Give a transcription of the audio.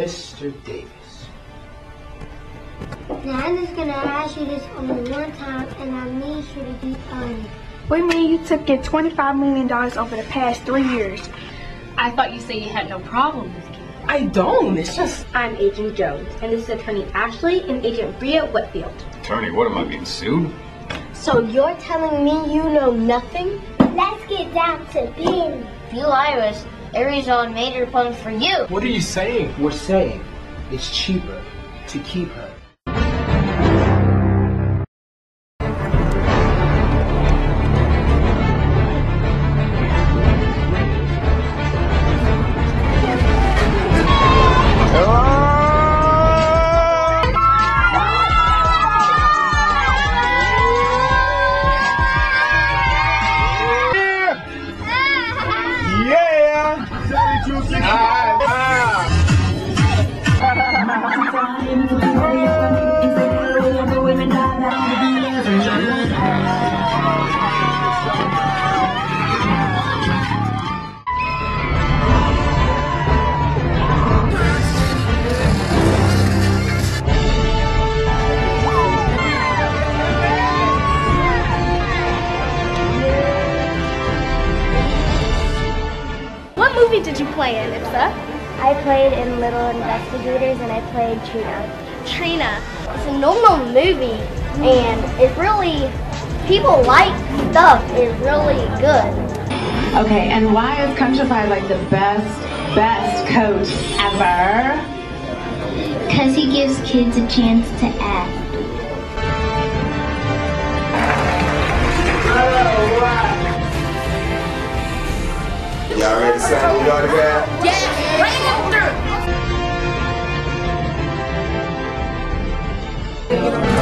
Mr. Davis. Now I'm just gonna ask you this only one time, and I need you to be honest. What mean you took in $25 million over the past three years? I thought you said you had no problem with kids. I don't. It's just. I'm Agent Jones, and this is Attorney Ashley and Agent Bria Whitfield. Attorney, what am I being sued? So you're telling me you know nothing? Let's get down to business. If you lie to us, Aries on major plans for you. What are you saying? We're saying it's cheaper to keep her. What movie did you play in, Ipsa? I played in Little Investigators, and I played Trina. Trina. It's a normal movie, and it really, people like stuff. It's really good. Okay, and why is Countrified like the best, best coach ever? Because he gives kids a chance to act. Y'all ready to sign the autograph? Yeah, bring them.